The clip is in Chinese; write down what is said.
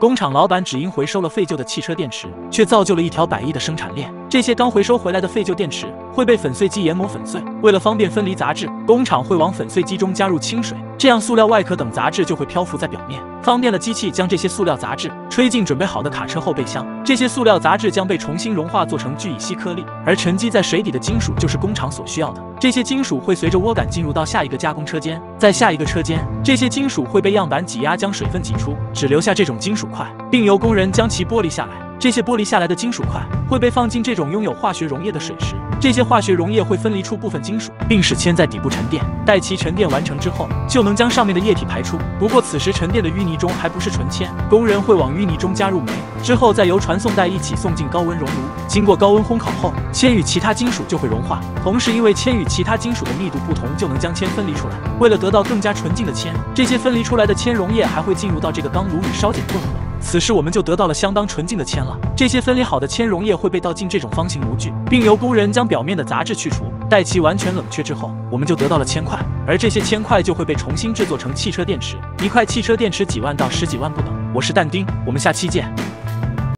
工厂老板只因回收了废旧的汽车电池，却造就了一条百亿的生产链。这些刚回收回来的废旧电池会被粉碎机研磨粉碎，为了方便分离杂质，工厂会往粉碎机中加入清水，这样塑料外壳等杂质就会漂浮在表面，方便了机器将这些塑料杂质吹进准备好的卡车后备箱。这些塑料杂质将被重新融化做成聚乙烯颗粒，而沉积在水底的金属就是工厂所需要的。这些金属会随着涡杆进入到下一个加工车间，在下一个车间，这些金属会被样板挤压，将水分挤出，只留下这种金属块，并由工人将其剥离下来。这些剥离下来的金属块会被放进这种拥有化学溶液的水池，这些化学溶液会分离出部分金属，并使铅在底部沉淀。待其沉淀完成之后，就能将上面的液体排出。不过此时沉淀的淤泥中还不是纯铅，工人会往淤泥中加入煤，之后再由传送带一起送进高温熔炉。经过高温烘烤后，铅与其他金属就会融化。同时，因为铅与其他金属的密度不同，就能将铅分离出来。为了得到更加纯净的铅，这些分离出来的铅溶液还会进入到这个钢炉里烧碱混合。此时我们就得到了相当纯净的铅了。这些分离好的铅溶液会被倒进这种方形模具，并由工人将表面的杂质去除。待其完全冷却之后，我们就得到了铅块，而这些铅块就会被重新制作成汽车电池。一块汽车电池几万到十几万不等。我是但丁，我们下期见。